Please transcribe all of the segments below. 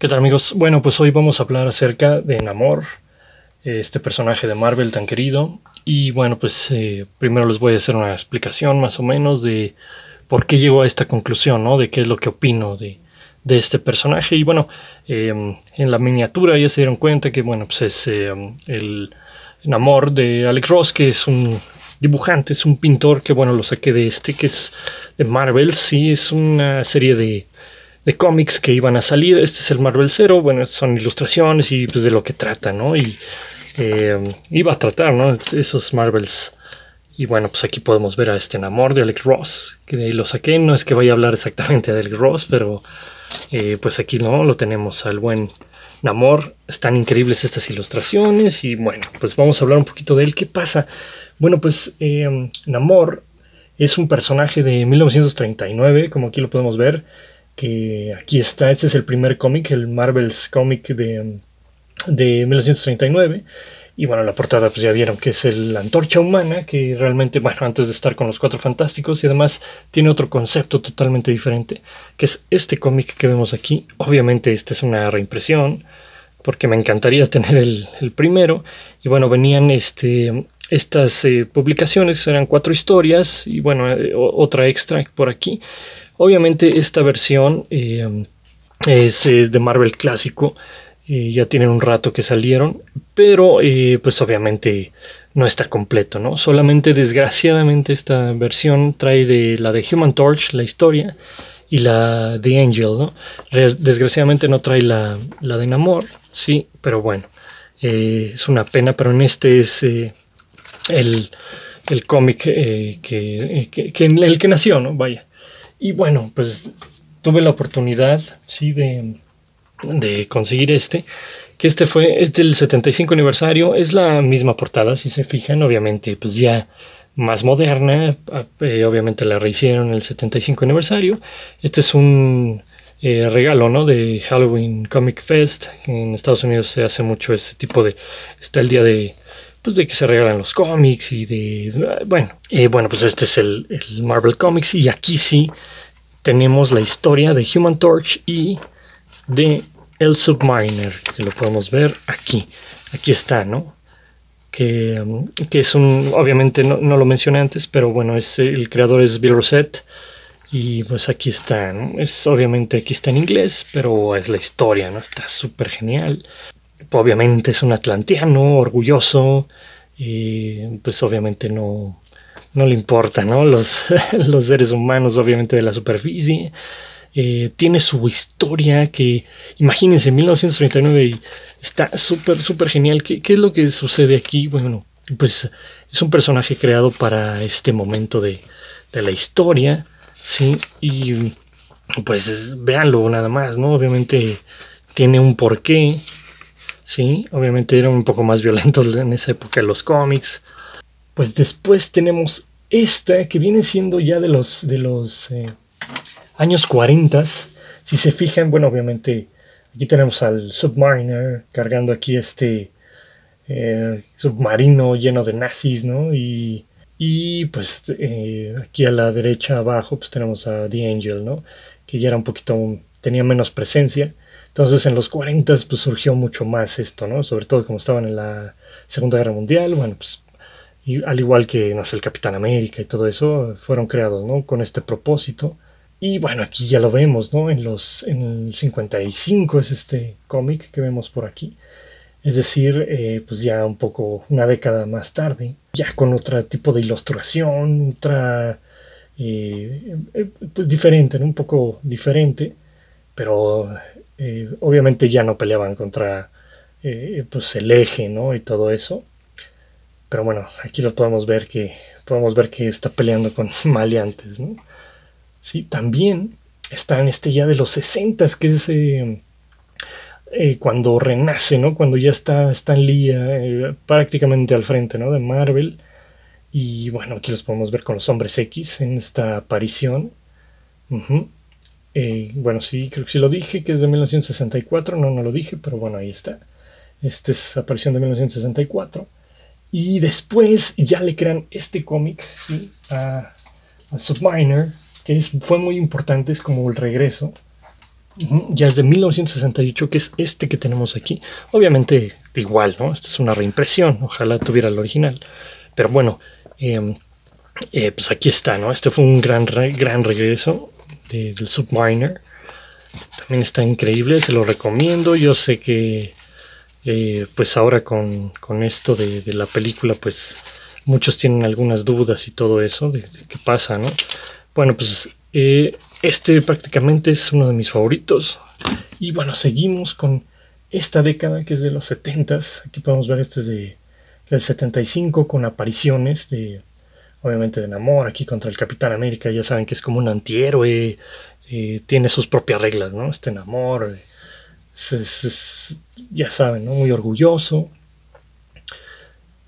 ¿Qué tal amigos? Bueno, pues hoy vamos a hablar acerca de Namor, este personaje de Marvel tan querido. Y bueno, pues eh, primero les voy a hacer una explicación más o menos de por qué llego a esta conclusión, ¿no? De qué es lo que opino de, este personaje. Y bueno, em, en la miniatura ya se dieron cuenta que, bueno, pues es em, el Namor de Alex Ross, que es un dibujante, es un pintor que, bueno, lo saqué de este, que es de Marvel. Sí, es una serie de de cómics que iban a salir. Este es el Marvel Zero, bueno, son ilustraciones y pues de lo que trata, ¿no? Y eh, iba a tratar, ¿no? Esos Marvels. Y bueno, pues aquí podemos ver a este Namor de Alex Ross, que de ahí lo saqué. No es que vaya a hablar exactamente de Alex Ross, pero eh, pues aquí no, lo tenemos al buen Namor. Están increíbles estas ilustraciones y bueno, pues vamos a hablar un poquito de él. ¿Qué pasa? Bueno, pues eh, Namor es un personaje de 1939, como aquí lo podemos ver que aquí está, este es el primer cómic, el Marvel's cómic de, de 1939. Y bueno, la portada pues ya vieron que es el antorcha humana, que realmente, bueno, antes de estar con los cuatro fantásticos y además tiene otro concepto totalmente diferente, que es este cómic que vemos aquí. Obviamente esta es una reimpresión, porque me encantaría tener el, primero. Y bueno, venían este, estas eh, publicaciones, eran cuatro historias y bueno, eh, otra extra por aquí. Obviamente esta versión eh, es eh, de Marvel clásico, eh, ya tienen un rato que salieron, pero pues obviamente no está completo, ¿no? Solamente desgraciadamente esta versión trae de la de Human Torch, la historia, y la de Angel, ¿no? Desgraciadamente no trae la, de Namor, sí, pero bueno, es una pena, pero en este es el, el cómic que, el que nació, ¿no? Vaya. Y bueno, pues tuve la oportunidad, sí, de, conseguir este, que este fue, es del 75 aniversario, es la misma portada, si se fijan, obviamente, pues ya más moderna, eh, obviamente la rehicieron el 75 aniversario. Este es un eh, regalo, ¿no? De Halloween Comic Fest. En Estados Unidos se hace mucho ese tipo de... Está el día de... Pues de que se regalan los cómics y de... Bueno, eh, bueno pues este es el, el Marvel Comics y aquí sí tenemos la historia de Human Torch y de El Submariner, que lo podemos ver aquí. Aquí está, ¿no? Que, que es un, obviamente no, lo mencioné antes, pero bueno, es, el creador es Bill Rosette. Y pues aquí está, ¿no? Es obviamente aquí está en inglés, pero es la historia, ¿no? Está súper genial. Obviamente es un atlanteano orgulloso. Y pues obviamente no, no le importa, ¿no? Los, los seres humanos, obviamente, de la superficie. Eh, tiene su historia que, imagínense, 1939 y está súper, súper genial. ¿Qué, es lo que sucede aquí? Bueno, pues es un personaje creado para este momento de, de la historia, ¿sí? Y pues véanlo nada más, ¿no? Obviamente tiene un porqué, ¿sí? Obviamente eran un poco más violentos en esa época los cómics. Pues después tenemos esta que viene siendo ya de los, de los eh, años 40. Si se fijan, bueno, obviamente aquí tenemos al Submariner cargando aquí este eh, submarino lleno de nazis, ¿no? Y, y pues eh, aquí a la derecha abajo pues tenemos a The Angel, ¿no? Que ya era un poquito, tenía menos presencia. Entonces en los 40 pues surgió mucho más esto, ¿no? Sobre todo como estaban en la Segunda Guerra Mundial, bueno, pues al igual que no sé, el Capitán América y todo eso, fueron creados ¿no? con este propósito. Y bueno, aquí ya lo vemos, ¿no? En, los, en el 55 es este cómic que vemos por aquí. Es decir, eh, pues ya un poco una década más tarde, ya con otro tipo de ilustración, otra eh, eh, pues diferente, un poco diferente, pero obviamente ya no peleaban contra pues el eje, ¿no? Y todo eso. Pero bueno, aquí lo podemos ver que podemos ver que está peleando con maleantes, ¿no? Sí, también está en este ya de los 60 que es eh, eh, cuando renace, ¿no? Cuando ya está Stan Lee eh, prácticamente al frente, ¿no? De Marvel. Y bueno, aquí los podemos ver con los hombres X en esta aparición. Bueno, sí, creo que sí lo dije, que es de 1964. No, no lo dije, pero bueno, ahí está. Esta es aparición de 1964. Y después ya le crean este cómic ¿sí? a, Submariner, que es, fue muy importante, es como el regreso. Ya es de 1968, que es este que tenemos aquí. Obviamente igual, ¿no? Esta es una reimpresión, ojalá tuviera el original. Pero bueno, em, eh, pues aquí está, ¿no? Este fue un gran, gran regreso del Submariner. También está increíble, se lo recomiendo. Yo sé que, eh, pues ahora con, esto de, la película, pues muchos tienen algunas dudas y todo eso de, qué pasa, ¿no? Bueno, pues eh, este prácticamente es uno de mis favoritos. Y bueno, seguimos con esta década que es de los 70s. Aquí podemos ver este es de, del 75 con apariciones de, obviamente, de Namor aquí contra el Capitán América. Ya saben que es como un antihéroe. Eh, tiene sus propias reglas, ¿no? Este Namor. Eh, ya saben, ¿no? Muy orgulloso.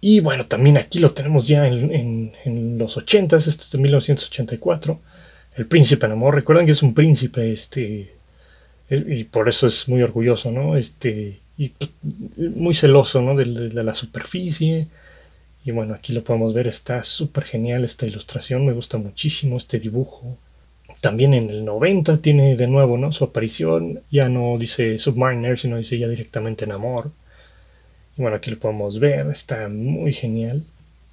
Y bueno, también aquí lo tenemos ya en, en, los 80s, este es de 1984. El príncipe Namor, recuerdan que es un príncipe, este, y por eso es muy orgulloso, ¿no? Este, y pues, muy celoso, ¿no? De, la superficie. Y bueno, aquí lo podemos ver, está súper genial esta ilustración, me gusta muchísimo este dibujo. También en el 90 tiene de nuevo, ¿no? Su aparición, ya no dice Submariner, sino dice ya directamente Namor. Y bueno, aquí lo podemos ver, está muy genial.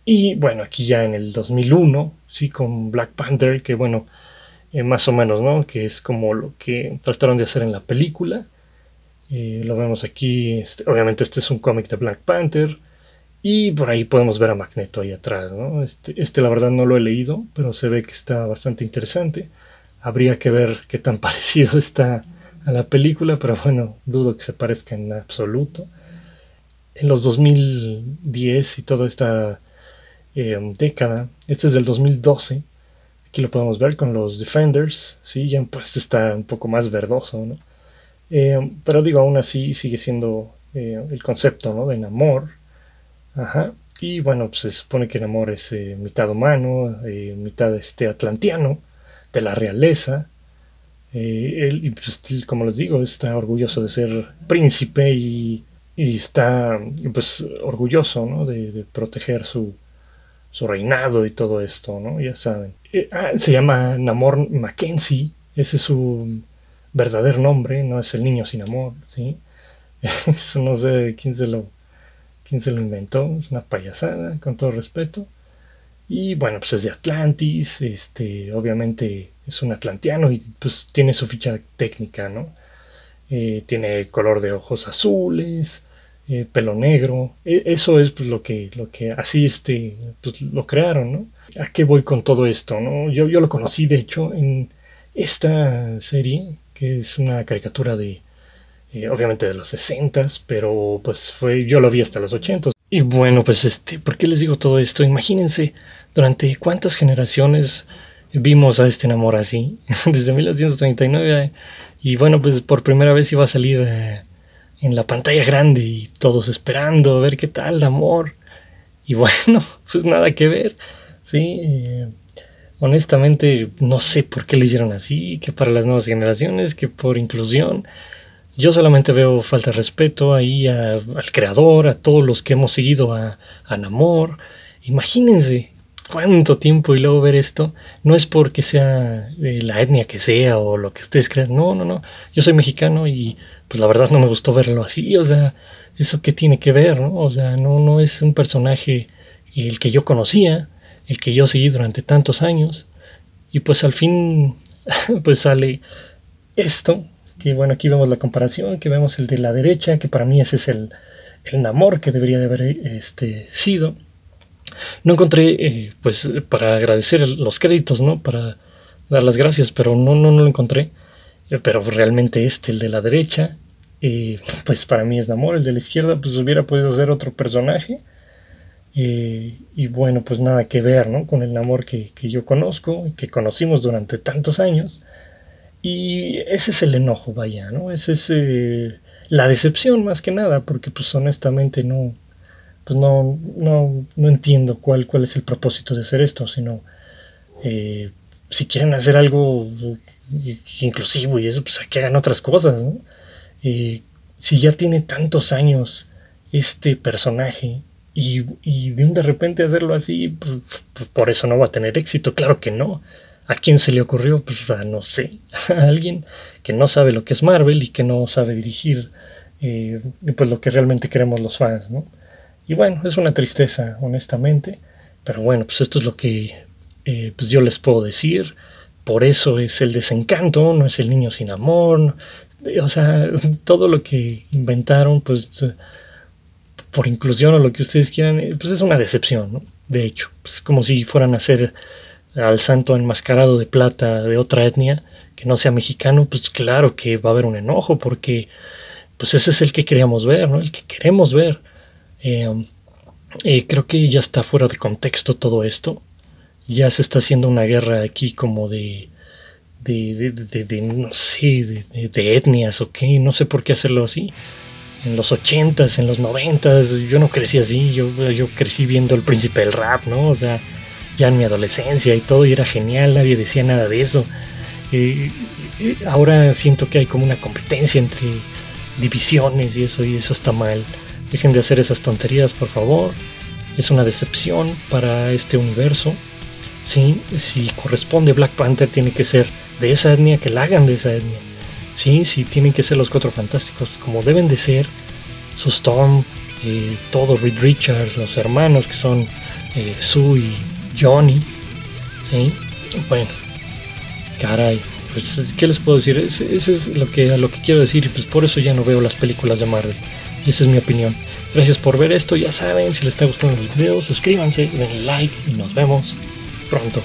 Y bueno, aquí ya en el 2001, sí, con Black Panther, que bueno, eh, más o menos, ¿no? Que es como lo que trataron de hacer en la película. Eh, lo vemos aquí, este, obviamente este es un cómic de Black Panther. Y por ahí podemos ver a Magneto ahí atrás, ¿no? Este, este la verdad no lo he leído, pero se ve que está bastante interesante. Habría que ver qué tan parecido está a la película, pero bueno, dudo que se parezca en absoluto. En los 2010 y toda esta eh, década, este es del 2012, Aquí lo podemos ver con los Defenders, ¿sí? Ya pues está un poco más verdoso, ¿no? Eh, pero digo, aún así sigue siendo eh, el concepto, ¿no? De Namor. Ajá. Y bueno, pues se supone que Namor es eh, mitad humano, mitad este, atlantiano, de la realeza. él, y pues, como les digo, está orgulloso de ser príncipe y, está pues orgulloso, ¿no? de proteger su, su reinado y todo esto, ¿no? Ya saben. Eh, ah, se llama Namor Mackenzie, ese es su verdadero nombre, no es el niño sin amor, ¿sí? Eso no sé quién se lo, quién se lo inventó, es una payasada, con todo respeto. Y bueno, pues es de Atlantis, este, obviamente es un atlantiano y pues tiene su ficha técnica, ¿no? Eh, tiene color de ojos azules, eh, pelo negro. E, eso es pues, lo, que, lo que así este, pues, lo crearon, ¿no? ¿A qué voy con todo esto? ¿no? Yo, yo lo conocí, de hecho, en esta serie, que es una caricatura de, eh, obviamente de los 60 pero pues fue, yo lo vi hasta los 80 Y bueno, pues este, ¿por qué les digo todo esto? Imagínense, durante cuántas generaciones vimos a este enamor así, desde 1939, y bueno, pues por primera vez iba a salir eh, en la pantalla grande y todos esperando a ver qué tal, amor. Y bueno, pues nada que ver. Sí, eh, honestamente no sé por qué lo hicieron así, que para las nuevas generaciones, que por inclusión. Yo solamente veo falta de respeto ahí al creador, a todos los que hemos seguido a, a Namor. Imagínense, cuánto tiempo y luego ver esto, no es porque sea la etnia que sea o lo que ustedes crean, no, no, no, yo soy mexicano y pues la verdad no me gustó verlo así, o sea, eso qué tiene que ver, ¿no? O sea, no, no es un personaje el que yo conocía, el que yo seguí durante tantos años. Y pues al fin pues sale esto, que bueno, aquí vemos la comparación, que vemos el de la derecha, que para mí ese es el, el amor que debería de haber este, sido no encontré, eh, pues, para agradecer los créditos, ¿no? Para dar las gracias, pero no, no, no lo encontré. Eh, pero realmente este, el de la derecha, eh, pues para mí es Namor. El de la izquierda, pues hubiera podido ser otro personaje. y bueno, pues nada que ver, ¿no? Con el Namor que, que yo conozco, que conocimos durante tantos años. Y ese es el enojo, vaya, ¿no? Es la decepción más que nada, porque pues honestamente no, pues no, no, no entiendo cuál, cuál es el propósito de hacer esto, sino eh, si quieren hacer algo inclusivo y eso, pues que hagan otras cosas, ¿no? si ya tiene tantos años este personaje y, de un de repente hacerlo así, pues, por eso no va a tener éxito, claro que no. ¿A quién se le ocurrió? Pues no sé, a alguien que no sabe lo que es Marvel y que no sabe dirigir eh, pues lo que realmente queremos los fans, ¿no? Y bueno, es una tristeza, honestamente, pero bueno, pues esto es lo que eh, pues yo les puedo decir. Por eso es el desencanto, no es el niño sin amor. o sea, todo lo que inventaron, pues por inclusión o lo que ustedes quieran, eh, pues es una decepción, ¿no? De hecho, pues es como si fueran a hacer al santo enmascarado de plata de otra etnia que no sea mexicano, pues claro que va a haber un enojo porque pues ese es el que queríamos ver, ¿no? El que queremos ver. Eh, eh, creo que ya está fuera de contexto todo esto. Ya se está haciendo una guerra aquí como de, de, de, no sé, de, etnias o qué, no sé por qué hacerlo así. En los ochentas, en los noventas, yo no crecí así, yo, yo crecí viendo el príncipe del rap, ¿no? O sea, ya en mi adolescencia y todo, y era genial, nadie decía nada de eso. ahora siento que hay como una competencia entre divisiones y eso, y eso está mal. Dejen de hacer esas tonterías, por favor. Es una decepción para este universo. Sí, si corresponde Black Panther, tiene que ser de esa etnia, que la hagan de esa etnia. Sí, sí, tienen que ser los cuatro fantásticos, como deben de ser. Su Storm, eh, todo Reed Richards, los hermanos que son eh, Sue y Johnny. Bueno, caray, pues, ¿qué les puedo decir? Eso es lo que, lo que quiero decir y pues por eso ya no veo las películas de Marvel. Y esa es mi opinión. Gracias por ver esto, ya saben, si les está gustando los videos, suscríbanse, denle like y nos vemos pronto.